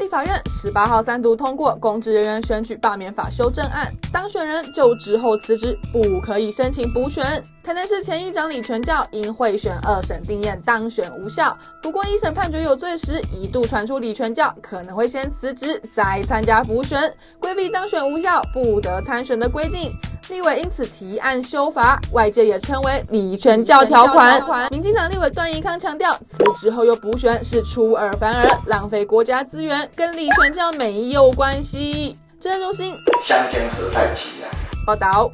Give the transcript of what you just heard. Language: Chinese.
立法院十八号三读通过公职人员选举罢免法修正案，当选人就职后辞职不可以申请补选。台南市前议长李全教因贿选二审定验当选无效，不过一审判决有罪时，一度传出李全教可能会先辞职再参加补选，规避当选无效不得参选的规定。立委因此提案修法，外界也称为李全教条款。民进党立委段宜康强调，辞职后又补选是出尔反尔，浪费国家资源。跟李全教没有关系。郑中心相煎何太急啊！报道。